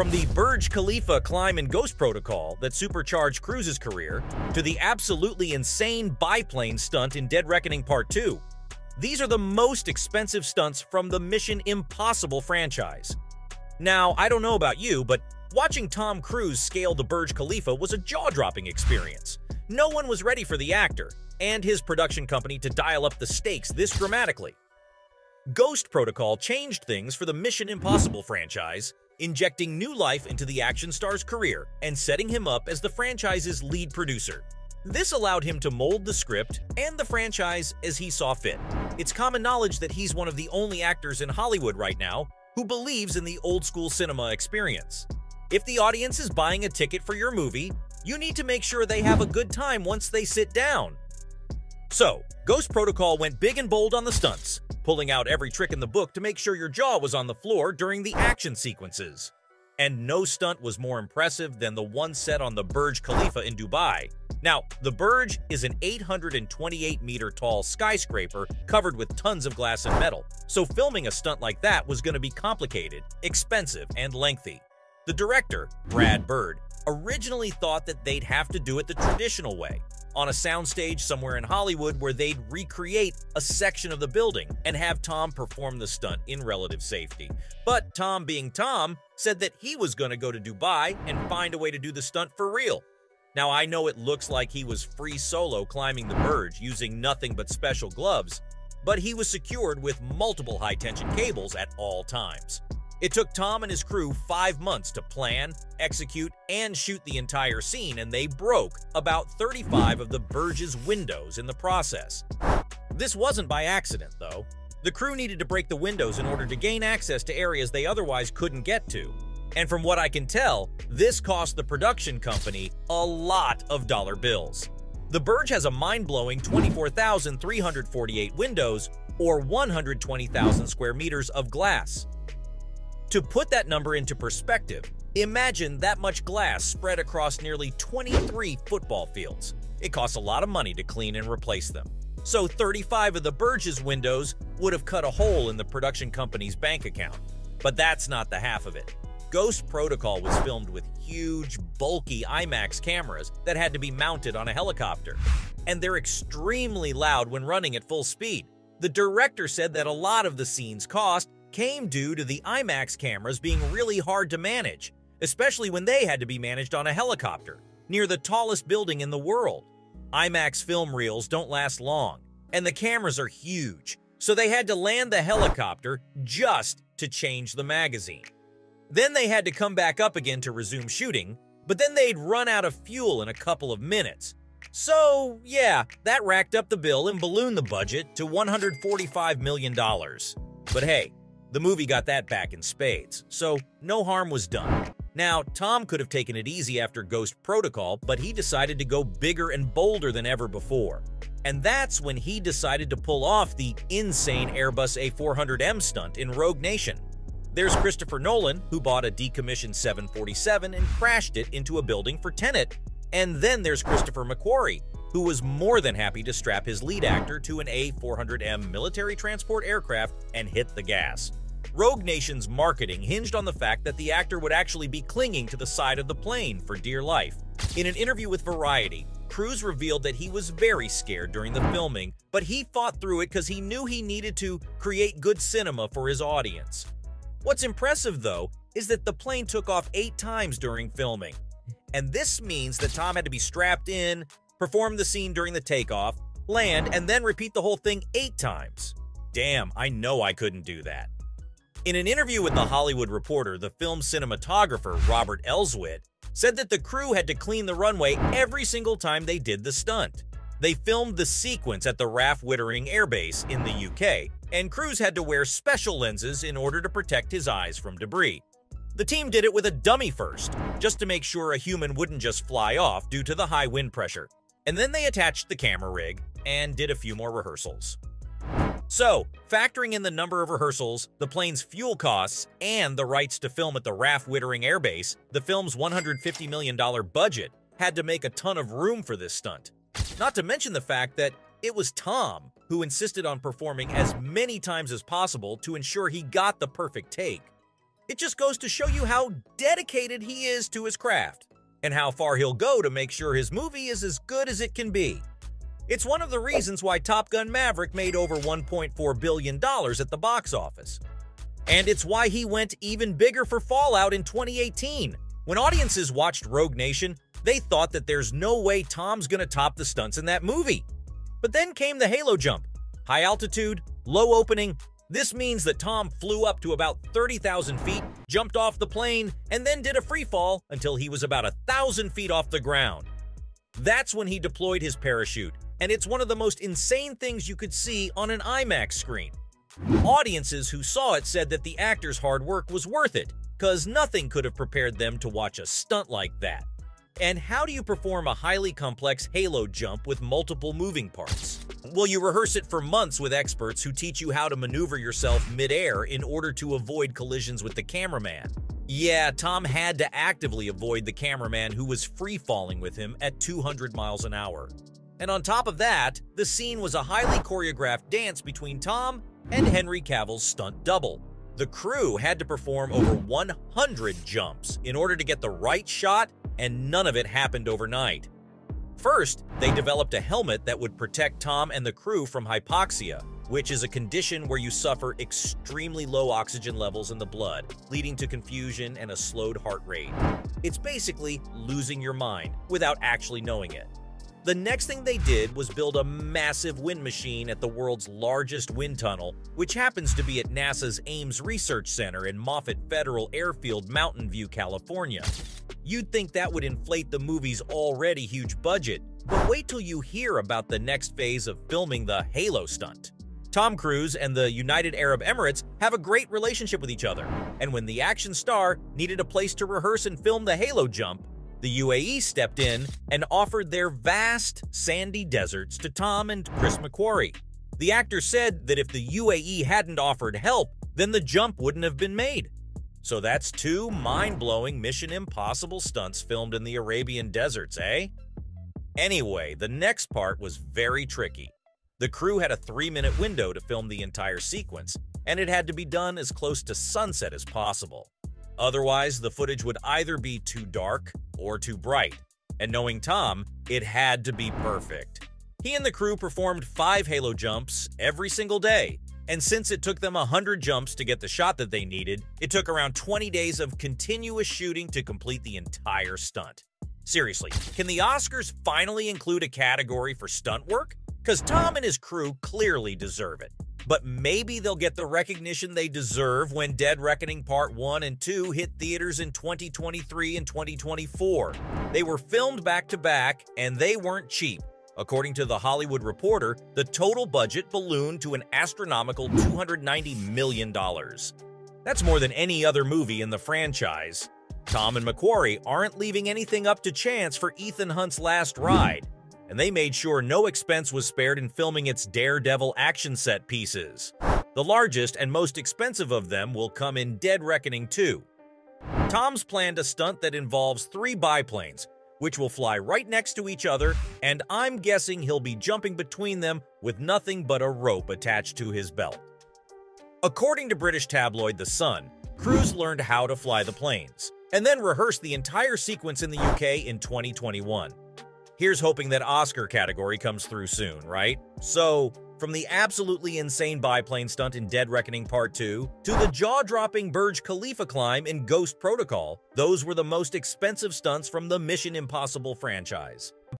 From the Burj Khalifa climb and ghost protocol that supercharged Cruise's career, to the absolutely insane biplane stunt in Dead Reckoning Part 2, these are the most expensive stunts from the Mission Impossible franchise. Now, I don't know about you, but watching Tom Cruise scale the Burj Khalifa was a jaw-dropping experience. No one was ready for the actor and his production company to dial up the stakes this dramatically. Ghost Protocol changed things for the Mission Impossible franchise, injecting new life into the action star's career and setting him up as the franchise's lead producer. This allowed him to mold the script and the franchise as he saw fit. It's common knowledge that he's one of the only actors in Hollywood right now who believes in the old school cinema experience. If the audience is buying a ticket for your movie, you need to make sure they have a good time once they sit down. So, Ghost Protocol went big and bold on the stunts, pulling out every trick in the book to make sure your jaw was on the floor during the action sequences. And no stunt was more impressive than the one set on the Burj Khalifa in Dubai, now, the Burj is an 828 meter tall skyscraper covered with tons of glass and metal, so filming a stunt like that was going to be complicated, expensive, and lengthy. The director, Brad Bird, originally thought that they'd have to do it the traditional way, on a soundstage somewhere in Hollywood where they'd recreate a section of the building and have Tom perform the stunt in relative safety. But Tom, being Tom, said that he was going to go to Dubai and find a way to do the stunt for real. Now, I know it looks like he was free solo climbing the Burj using nothing but special gloves, but he was secured with multiple high-tension cables at all times. It took Tom and his crew five months to plan, execute, and shoot the entire scene, and they broke about 35 of the Burj's windows in the process. This wasn't by accident, though. The crew needed to break the windows in order to gain access to areas they otherwise couldn't get to, and from what I can tell, this cost the production company a lot of dollar bills. The Burj has a mind-blowing 24,348 windows, or 120,000 square meters of glass. To put that number into perspective, imagine that much glass spread across nearly 23 football fields. It costs a lot of money to clean and replace them. So 35 of the Burj's windows would have cut a hole in the production company's bank account. But that's not the half of it. Ghost Protocol was filmed with huge, bulky IMAX cameras that had to be mounted on a helicopter, and they're extremely loud when running at full speed. The director said that a lot of the scene's cost came due to the IMAX cameras being really hard to manage, especially when they had to be managed on a helicopter, near the tallest building in the world. IMAX film reels don't last long, and the cameras are huge, so they had to land the helicopter just to change the magazine. Then they had to come back up again to resume shooting, but then they'd run out of fuel in a couple of minutes. So, yeah, that racked up the bill and ballooned the budget to $145 million. But hey, the movie got that back in spades, so no harm was done. Now, Tom could have taken it easy after Ghost Protocol, but he decided to go bigger and bolder than ever before. And that's when he decided to pull off the insane Airbus A400M stunt in Rogue Nation. There's Christopher Nolan, who bought a decommissioned 747 and crashed it into a building for Tenet. And then there's Christopher McQuarrie, who was more than happy to strap his lead actor to an A400M military transport aircraft and hit the gas. Rogue Nation's marketing hinged on the fact that the actor would actually be clinging to the side of the plane for dear life. In an interview with Variety, Cruise revealed that he was very scared during the filming, but he fought through it because he knew he needed to create good cinema for his audience. What's impressive, though, is that the plane took off eight times during filming. And this means that Tom had to be strapped in, perform the scene during the takeoff, land, and then repeat the whole thing eight times. Damn, I know I couldn't do that. In an interview with The Hollywood Reporter, the film cinematographer Robert Elswit said that the crew had to clean the runway every single time they did the stunt. They filmed the sequence at the RAF Wittering Air Base in the UK, and Cruise had to wear special lenses in order to protect his eyes from debris. The team did it with a dummy first, just to make sure a human wouldn't just fly off due to the high wind pressure. And then they attached the camera rig and did a few more rehearsals. So, factoring in the number of rehearsals, the plane's fuel costs, and the rights to film at the RAF Wittering Air Base, the film's $150 million budget had to make a ton of room for this stunt. Not to mention the fact that it was Tom who insisted on performing as many times as possible to ensure he got the perfect take. It just goes to show you how dedicated he is to his craft, and how far he'll go to make sure his movie is as good as it can be. It's one of the reasons why Top Gun Maverick made over $1.4 billion at the box office. And it's why he went even bigger for Fallout in 2018. When audiences watched Rogue Nation, they thought that there's no way Tom's gonna top the stunts in that movie. But then came the Halo jump. High altitude, low opening, this means that Tom flew up to about 30,000 feet, jumped off the plane, and then did a free fall until he was about a thousand feet off the ground. That's when he deployed his parachute, and it's one of the most insane things you could see on an IMAX screen. Audiences who saw it said that the actor's hard work was worth it, cause nothing could have prepared them to watch a stunt like that. And how do you perform a highly complex halo jump with multiple moving parts? Well, you rehearse it for months with experts who teach you how to maneuver yourself midair in order to avoid collisions with the cameraman. Yeah, Tom had to actively avoid the cameraman who was free falling with him at 200 miles an hour. And on top of that, the scene was a highly choreographed dance between Tom and Henry Cavill's stunt double. The crew had to perform over 100 jumps in order to get the right shot and none of it happened overnight. First, they developed a helmet that would protect Tom and the crew from hypoxia, which is a condition where you suffer extremely low oxygen levels in the blood, leading to confusion and a slowed heart rate. It's basically losing your mind without actually knowing it. The next thing they did was build a massive wind machine at the world's largest wind tunnel, which happens to be at NASA's Ames Research Center in Moffett Federal Airfield, Mountain View, California. You'd think that would inflate the movie's already huge budget, but wait till you hear about the next phase of filming the Halo stunt. Tom Cruise and the United Arab Emirates have a great relationship with each other, and when the action star needed a place to rehearse and film the Halo jump, the UAE stepped in and offered their vast sandy deserts to Tom and Chris McQuarrie. The actor said that if the UAE hadn't offered help, then the jump wouldn't have been made. So that's two mind-blowing Mission Impossible stunts filmed in the Arabian deserts, eh? Anyway, the next part was very tricky. The crew had a three-minute window to film the entire sequence, and it had to be done as close to sunset as possible. Otherwise, the footage would either be too dark or too bright, and knowing Tom, it had to be perfect. He and the crew performed five Halo jumps every single day, and since it took them 100 jumps to get the shot that they needed, it took around 20 days of continuous shooting to complete the entire stunt. Seriously, can the Oscars finally include a category for stunt work? Because Tom and his crew clearly deserve it but maybe they'll get the recognition they deserve when Dead Reckoning Part 1 and 2 hit theaters in 2023 and 2024. They were filmed back to back, and they weren't cheap. According to The Hollywood Reporter, the total budget ballooned to an astronomical $290 million. That's more than any other movie in the franchise. Tom and McQuarrie aren't leaving anything up to chance for Ethan Hunt's last ride and they made sure no expense was spared in filming its Daredevil action set pieces. The largest and most expensive of them will come in Dead Reckoning 2. Tom's planned a stunt that involves three biplanes, which will fly right next to each other, and I'm guessing he'll be jumping between them with nothing but a rope attached to his belt. According to British tabloid The Sun, Cruise learned how to fly the planes, and then rehearsed the entire sequence in the UK in 2021. Here's hoping that Oscar category comes through soon, right? So, from the absolutely insane biplane stunt in Dead Reckoning Part 2 to the jaw-dropping Burj Khalifa climb in Ghost Protocol, those were the most expensive stunts from the Mission Impossible franchise.